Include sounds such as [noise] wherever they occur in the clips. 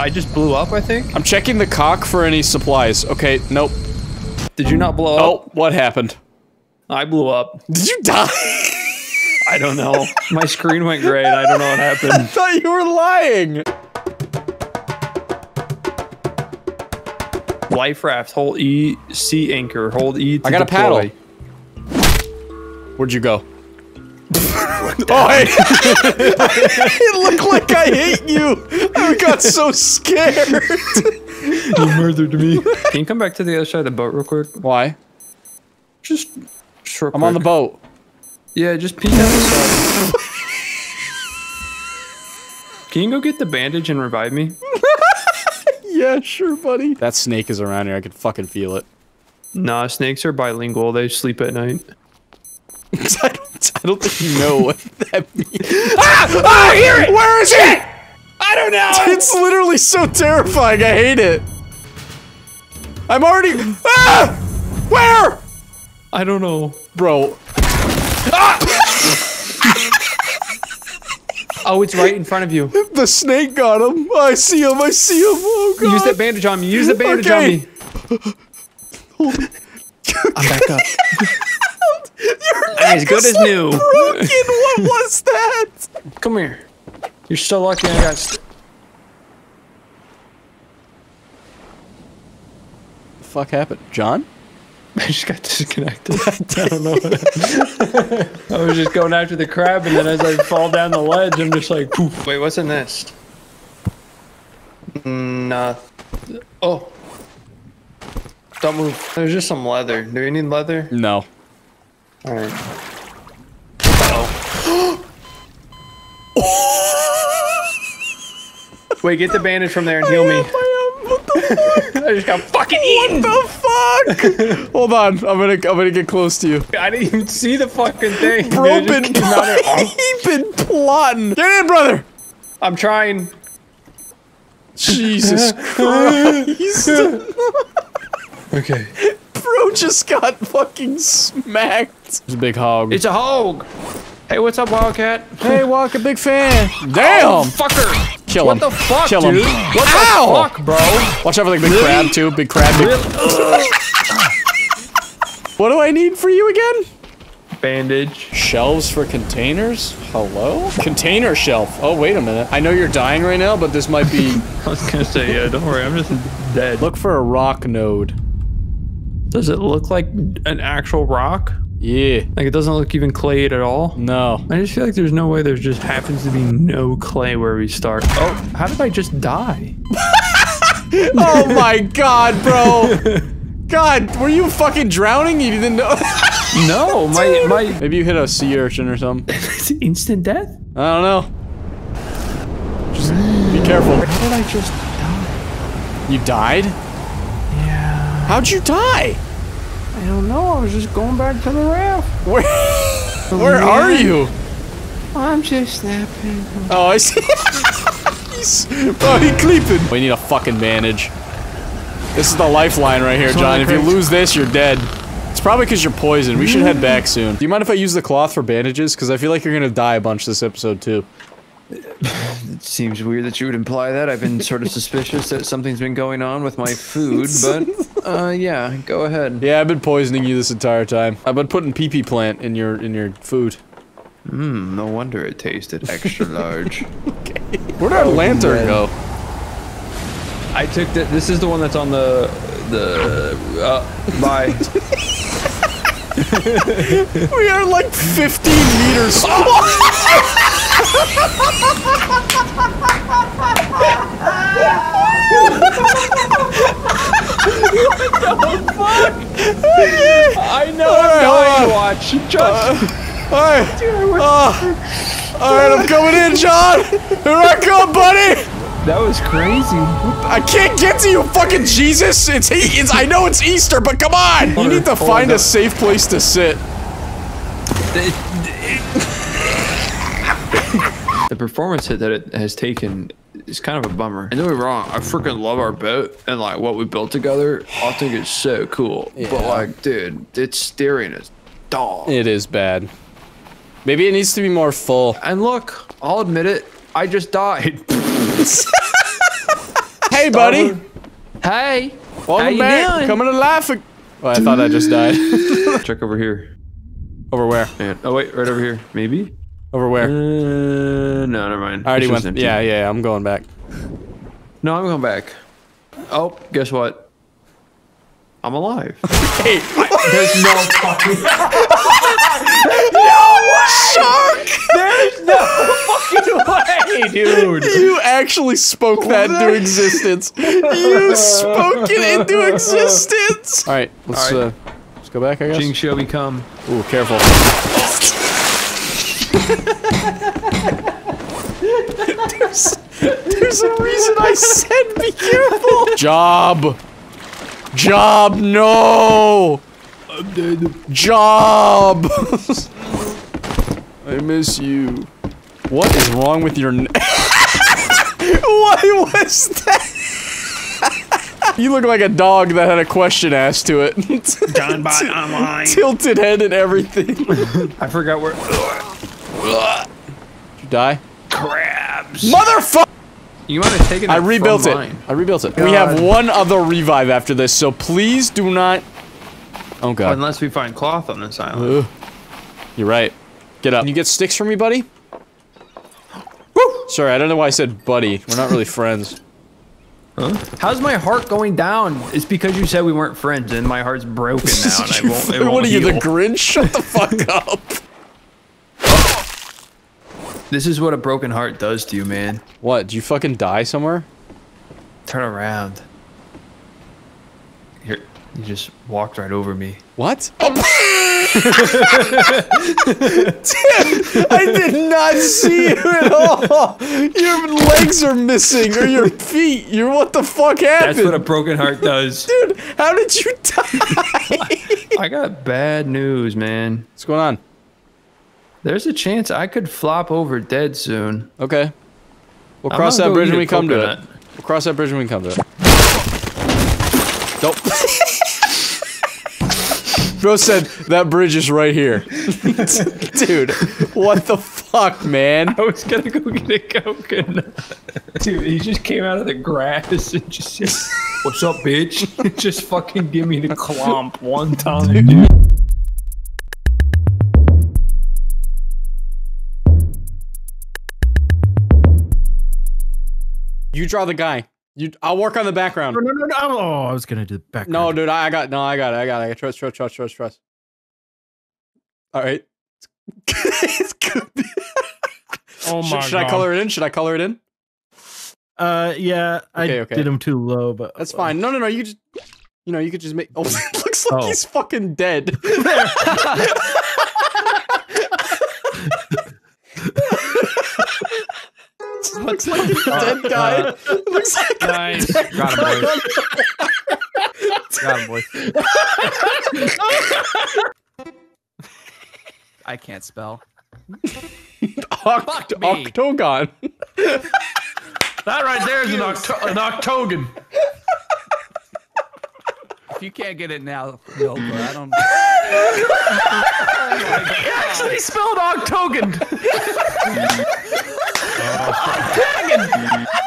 I just blew up, I think. I'm checking the cock for any supplies. Okay, nope. Did you not blow Oh, up? Oh, what happened? I blew up. Did you die? [laughs] I don't know. My screen went gray and I don't know what happened. [laughs] I thought you were lying. Life raft, hold E, sea anchor, hold E to I got a paddle. Where'd you go? Oh, hey! [laughs] it looked like I hit you. I got so scared. You murdered me. Can you come back to the other side of the boat real quick? Why? Just, just I'm on the boat. Yeah, just peek out the side. Can you go get the bandage and revive me? [laughs] Yeah, sure, buddy. That snake is around here. I can fucking feel it. Nah, snakes are bilingual. They sleep at night. I [laughs] don't, I don't think you know what [laughs] that means. ah! Ah! I hear it! Where is it? I don't know. [laughs] It's literally so terrifying. I hate it. I'm already. Ah! Where? I don't know. Bro, Ah! Oh, it's right in front of you. [laughs] the snake got him. I see him. I see him. Oh, God. Use that bandage on me. Use the bandage Okay. on me. I'm back up. I'm as good as new. Broken. What was that? Come here. You're so lucky I got. St- The fuck happened? John? [laughs] I just got disconnected. [laughs] I don't know. I was just going after the crab, and then as I fall down the ledge, I'm just like, poof. Wait, what's in this? Nah. Oh. Don't move. There's just some leather. Do you need leather? No. Alright. [gasps] Wait, get the bandage from there and heal me. What the [laughs] I just got fucking eaten. What the fuck? [laughs] Hold on. I'm gonna I'm gonna get close to you. I didn't even see the fucking thing. Bro, been, came out of- he been plotting. Get in, brother. I'm trying. Jesus [laughs] Christ. Okay. Bro just got fucking smacked. It's a big hog. It's a hog. Hey, what's up, Wildcat? hey, Walk, a big fan. Damn. Oh, fucker. Kill him. What him. the fuck, Kill him. dude? What Ow! the fuck, bro? Watch out for like big crab too. Big crab. Big... [laughs] What do I need for you again? Bandage. Shelves for containers? Hello? Container shelf. Oh, wait a minute. I know you're dying right now, but this might be... [laughs] I was gonna say, yeah, don't worry, I'm just dead. Look for a rock node. Does it look like an actual rock? Yeah. Like it doesn't look even clayed at all? No. I just feel like there's no way there just happens to be no clay where we start. Oh, how did I just die? [laughs] Oh my god, bro. God, were you fucking drowning? You didn't know? [laughs] No, my my Maybe you hit a sea urchin or something. [laughs] it's instant death. I don't know. Just be careful. How did I just die? You died? Yeah, How'd you die? I don't know. I was just going back to the raft. Where? [laughs] Where are you? I'm just snapping. Oh, I see. [laughs] He's, oh, he creeping. We need a fucking bandage. This is the lifeline right here, John. If you lose this, you're dead. It's probably because you're poisoned. We should head back soon. Mm-hmm. Do you mind if I use the cloth for bandages? Because I feel like you're gonna die a bunch this episode too. It seems weird that you would imply that. I've been sort of [laughs] suspicious that something's been going on with my [laughs] food, but uh, yeah, go ahead. Yeah, I've been poisoning you this entire time. I've been putting PP plant in your in your food. Hmm, no wonder it tasted extra [laughs] large. Okay. Where'd our lantern man. go? I took the. This is the one that's on the the. Uh, bye. We are like 15 meters. I know. Alright, I'm hold dying on. to watch. Just. Alright. Uh, Alright, I'm coming in, John. Here I come, buddy. that was crazy. I can't get to you, fucking Jesus. It's, it's I know it's Easter, but come on. You need to find a safe place to sit. The performance hit that it has taken is kind of a bummer. And don't get me wrong, I freaking love our boat and like what we built together. I think it's so cool. Yeah. But like, dude, it's steering is dog. It is bad. Maybe it needs to be more full. And look, I'll admit it, I just died. [laughs] Hey, buddy. Hey. Welcome you back. doing? Coming to laugh. ag- Oh, I thought I just died. [laughs] Check over here. Over where? Man. Oh wait, right over here. Maybe. Over Uh, where? no, never mind. I already went. empty. Yeah, yeah, I'm going back. No, I'm going back. Oh, guess what? I'm alive. [laughs] Hey, There's no fucking. Shark! There's no fucking way, dude. You actually spoke that into existence. [laughs] You spoke it into existence. All right, let's All right. uh, let's go back. I guess. Jing shall become. Ooh, careful. there's, there's a reason I said be careful. Job. Job, no. I'm dead. Job. I miss you. What is wrong with your? n- [laughs] what was that? you look like a dog that had a question asked to it. [laughs] Done by online. Tilted head and everything. [laughs] I forgot where. Did you die? Crabs. Motherfucker! You might have taken it I rebuilt from it. mine. I rebuilt it. We have one other revive after this, so please do not. Oh god. Unless we find cloth on this island. Ugh. You're right. Get up. Can you get sticks for me, buddy? Woo! Sorry, I don't know why I said buddy. We're not really friends. Huh? How's my heart going down? It's because you said we weren't friends, and my heart's broken [laughs] now, and I won't. It [laughs] what won't are you, the heal. Grinch? Shut the fuck [laughs] up. This is what a broken heart does to you, man. What? Do you fucking die somewhere? Turn around. Here, you just walked right over me. What? Tim, I did not see you at all. Your legs are missing, or your feet. You're what the fuck happened? That's what a broken heart does. [laughs] Dude, how did you die? I got bad news, man. What's going on? There's a chance I could flop over dead soon. Okay. We'll I'm cross that bridge when a we come to it. We'll cross that bridge when we come to it. Nope. [laughs] Bro said that bridge is right here. [laughs] Dude, what the fuck, man? I was gonna go get a coconut. Dude, he just came out of the grass and just said, What's up, bitch? [laughs] just fucking give me the clomp one time, dude. You draw the guy. You, I'll work on the background. No, no, no. Oh, I was gonna do the back. No, dude, I, I got, no, I got it, I got it. I got trust, trust, trust, trust, trust. All right. It's [laughs] good. Oh should, my should god. I color it in? Should I color it in? Uh, yeah, I Okay, okay. did him too low, but That's fine. No, no, no. You just, you know, you could just make. [laughs] Oh, it looks like Oh. he's fucking dead. [laughs] [laughs] looks like a uh, dead uh, guy. [laughs] looks like a Nice. dead Got him, boys. Got him, boys. I can't spell. oct- me. octagon. That right there is an, octo- an octogon. If you can't get it now, Nova, I don't. Know. Actually spelled octogon. [laughs] [laughs] Octagon.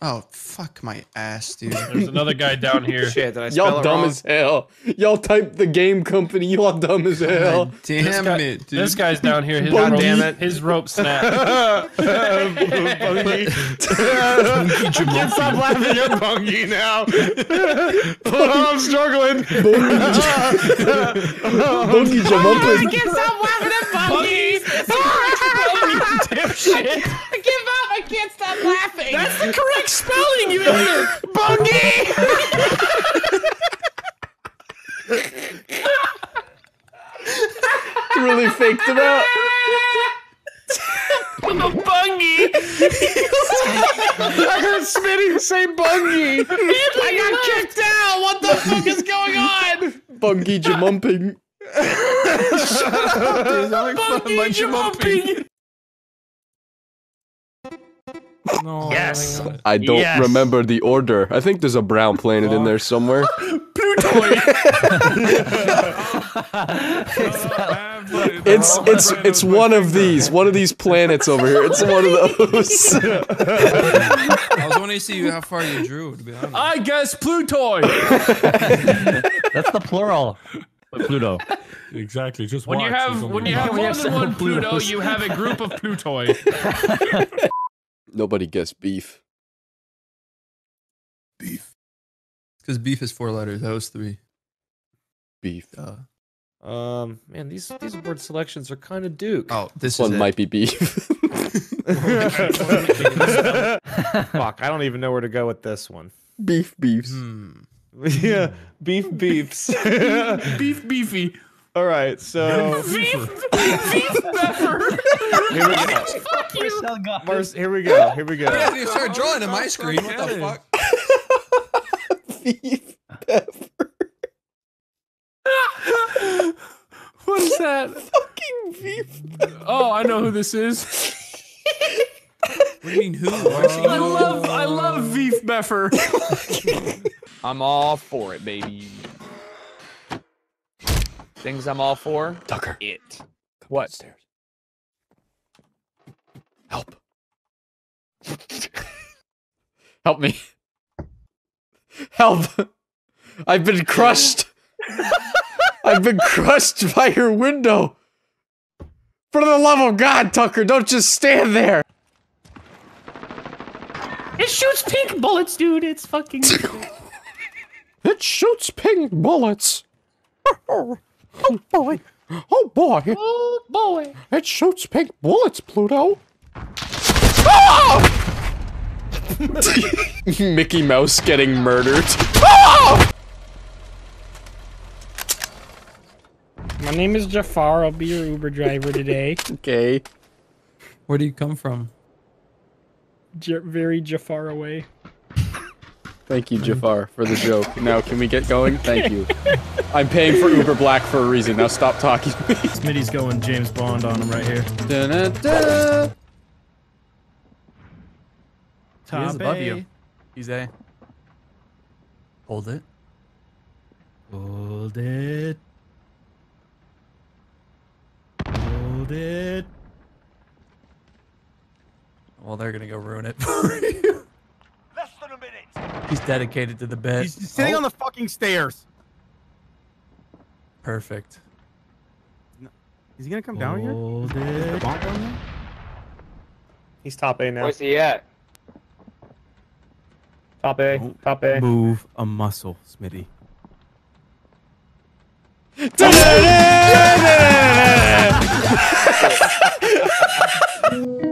Oh, fuck my ass, dude. There's another guy [laughs] down here. Shit, did I spell Y'all it dumb wrong? as hell. Y'all type the game company. Y'all dumb as hell. God damn guy- it, dude. This guy's down here. His rope, damn it. His rope snapped. [laughs] [laughs] Can't stop laughing at Bungie now. oh, I'm struggling. Boogie Jamumpin. can't stop laughing at Bungie. Dipshit. Give up. I can't stop laughing. That's the correct spelling, you idiot. Bungie. really faked it out. Bungie. I heard Smitty say Bungie. I got kicked out. What the fuck is going on? Bungee Jamumping. Bungie jumping. No. Yes. I don't Yes. remember the order. I think there's a brown planet in there somewhere. [laughs] It's it's it's one of these, one of these planets over here. It's one of those. [laughs] I was wanting to see how far you drew, to be honest. I guess Plutoid. [laughs] That's the plural. Pluto. Exactly. Just When you have when you have more than one Pluto, you have a group of Plutoid. Nobody guessed beef. Beef. Because beef is four letters. That was three. Beef. Uh, Um, man, these these word selections are kind of Duke. oh, this This one it. might be beef. [laughs] Fuck, I don't even know where to go with this one. beef beefs. Hmm. [laughs] yeah, beef beefs. [laughs] Beef beefy. All right, so Beef beef pepper. here we [laughs] go. Fuck you. Mars, here we go. Here we go. Yeah, you start drawing on my screen. What the fuck? [laughs] beef. What is that? [laughs] Fucking beef. Oh, I know who this is. What do you mean who? Why is he- I love I love beef beffer. I'm all for it, baby. Things I'm all for. Tucker. It. What? Stairs. Help. [laughs] Help me. Help. I've been crushed. [laughs] I've been crushed by your window. For the love of God, Tucker, don't just stand there. It shoots pink bullets, dude. It's fucking. [laughs] It shoots pink bullets. Oh boy. Oh boy. oh boy. It shoots pink bullets, Pluto. Ah! [laughs] Mickey Mouse getting murdered. Ah! [laughs] My name is Jafar. I'll be your Uber driver today. [laughs] Okay. Where do you come from? J- very Jafar away. Thank you, Jafar, for the joke. Now, can we get going? Thank you. I'm paying for Uber Black for a reason. Now stop talking to. Smitty's going James Bond on him right here. Da-da-da. He is above A. you. He's A. Hold it. Hold it. Hold it. Well, they're gonna go ruin it [laughs] for you. He's dedicated to the bed. He's sitting oh. on the fucking stairs. Perfect. Is he gonna come down Hold here? Is, the bomb down here? He's top A now. Where's he at? Top A. Don't top A. Move a muscle, Smitty. [laughs] [laughs]